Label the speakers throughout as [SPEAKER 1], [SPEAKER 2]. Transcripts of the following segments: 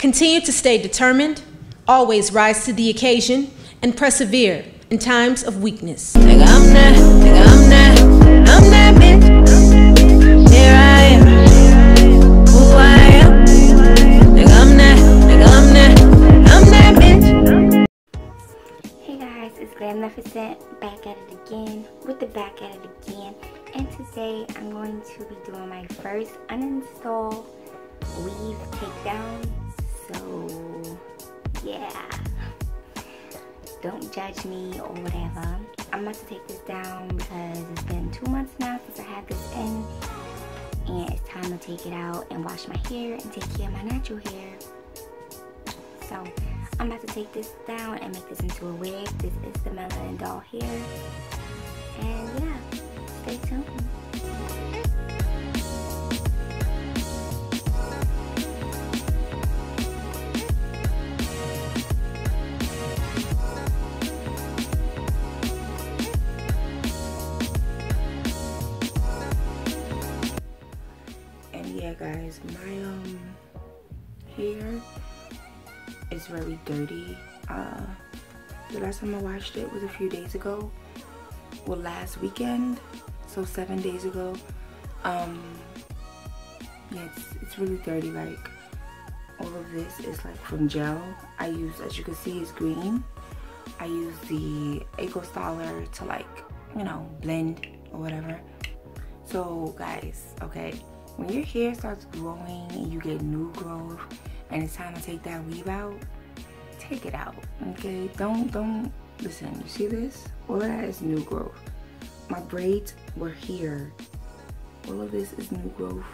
[SPEAKER 1] Continue to stay determined, always rise to the occasion, and persevere in times of weakness.
[SPEAKER 2] Nigga, I'm that, nigga, I'm that, I'm that bitch. Here I am, who I am. Nigga, I'm that, nigga, I'm that, I'm that bitch.
[SPEAKER 3] Hey guys, it's GlamNefercent back at it again with the back at it again. And today I'm going to be doing my first uninstall weave takedown. So yeah, don't judge me or whatever. I'm about to take this down because it's been two months now since I had this in. And it's time to take it out and wash my hair and take care of my natural hair. So I'm about to take this down and make this into a wig. This is the Melanin Doll hair. And yeah, stay tuned.
[SPEAKER 4] Uh, the last time I washed it was a few days ago. Well, last weekend, so seven days ago. Um, yeah, it's, it's really dirty. Like all of this is like from gel. I use, as you can see, is green. I use the Eco Styler to like, you know, blend or whatever. So guys, okay, when your hair starts growing and you get new growth and it's time to take that weave out, take it out, okay? Don't, don't, listen, you see this? All that is new growth. My braids were here. All of this is new growth.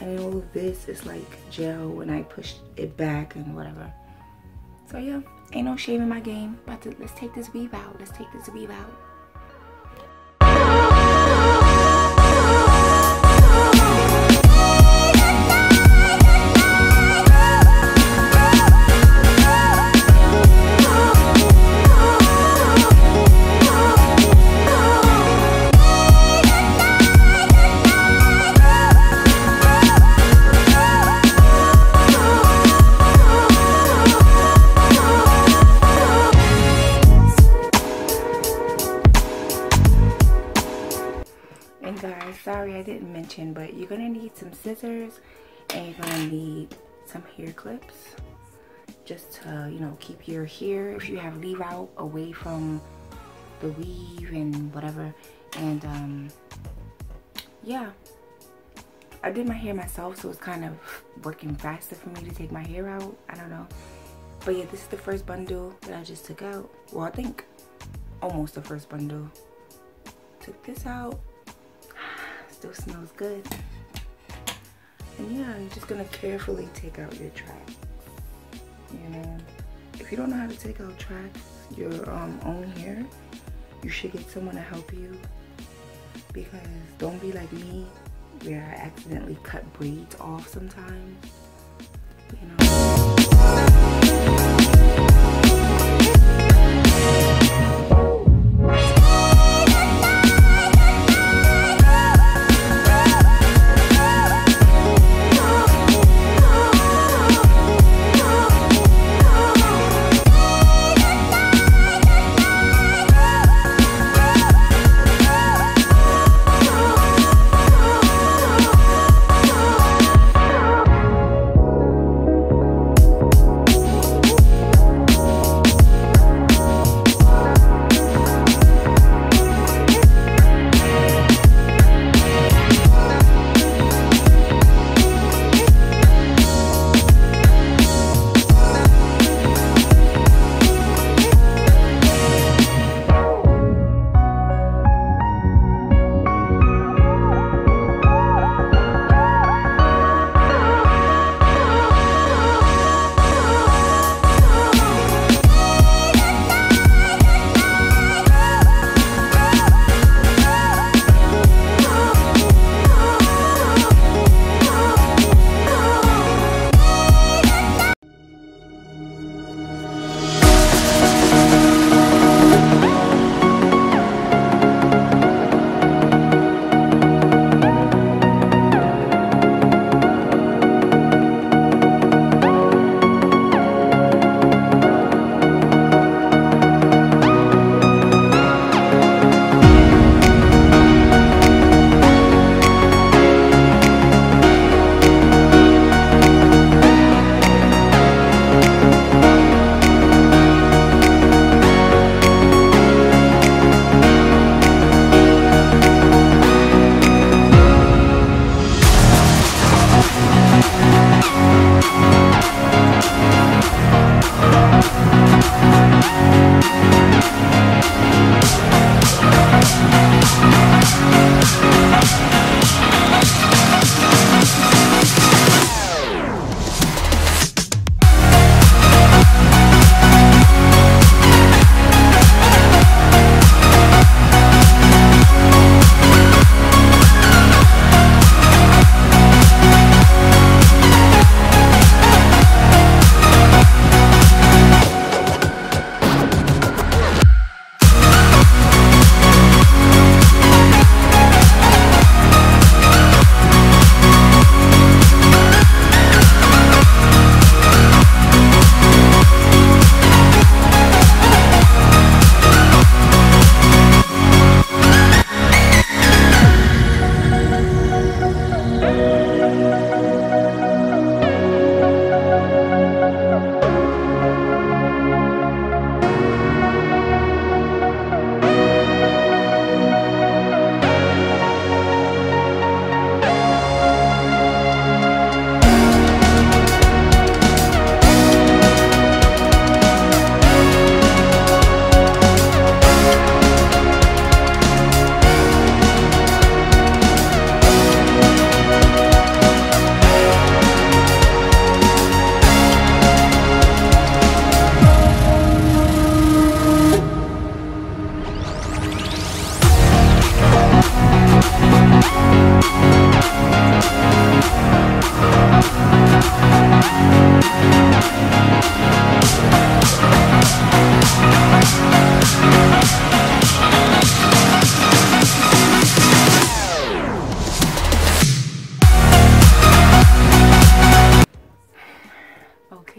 [SPEAKER 4] And all of this is like gel when I pushed it back and whatever. So yeah, ain't no shame in my game. But let's take this weave out. Let's take this weave out. Sorry I didn't mention, but you're gonna need some scissors and you're gonna need some hair clips just to, you know, keep your hair, if you have leave out, away from the weave and whatever. And um, yeah, I did my hair myself, so it's kind of working faster for me to take my hair out. I don't know. But yeah, this is the first bundle that I just took out. Well, I think almost the first bundle. Took this out still smells good. And yeah, you're just gonna carefully take out your tracks. You know, if you don't know how to take out tracks, your um, own hair, you should get someone to help you. Because don't be like me, where I accidentally cut braids off sometimes. You know.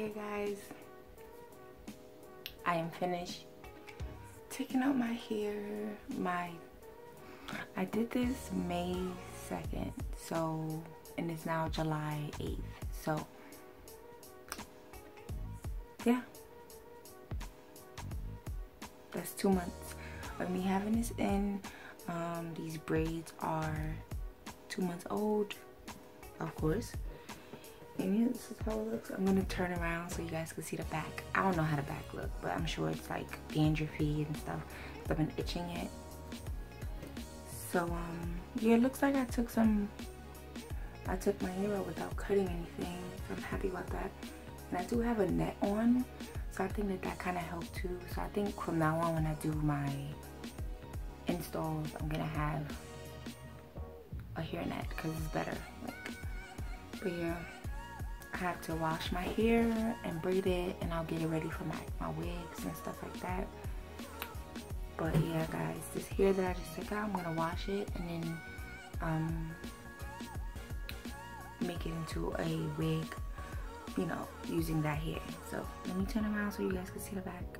[SPEAKER 4] Okay guys, I am finished taking out my hair. My I did this May 2nd, so and it's now July 8th. So yeah. That's two months of me having this in. Um, these braids are two months old, of course. This is how it looks. I'm gonna turn around so you guys can see the back. I don't know how the back look, but I'm sure it's like dandruffy and stuff. I've been itching it. So um, yeah, it looks like I took some. I took my hair out without cutting anything. So I'm happy about that. And I do have a net on, so I think that that kind of helped too. So I think from now on, when I do my installs, I'm gonna have a hair net because it's better. Like, but yeah. I have to wash my hair and braid it and I'll get it ready for my, my wigs and stuff like that. But yeah guys, this hair that I just took out, I'm gonna wash it and then um, make it into a wig, you know, using that hair. So let me turn around so you guys can see the back.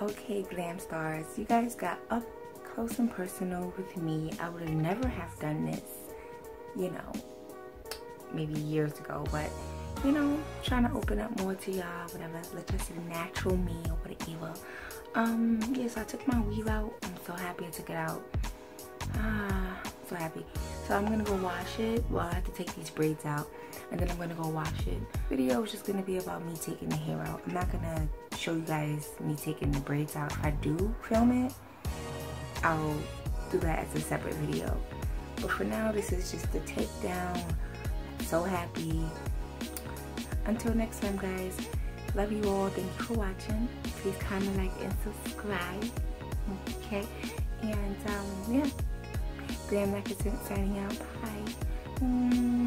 [SPEAKER 4] Okay, GlamStarz, you guys got up close and personal with me. I would have never have done this, you know, maybe years ago, but you know, trying to open up more to y'all, whatever. See the natural me or whatever. Um, yes, I took my weave out. I'm so happy I took it out. Ah, so happy. So I'm gonna go wash it. Well, I have to take these braids out and then I'm gonna go wash it. Video is just gonna be about me taking the hair out. I'm not gonna show you guys me taking the braids out. If I do film it, I'll do that as a separate video. But for now, this is just the takedown. So happy. Until next time, guys. Love you all. Thank you for watching. Please comment, like, and subscribe. Okay? And, um, yeah. Glam Magazine signing out. Bye. Mm.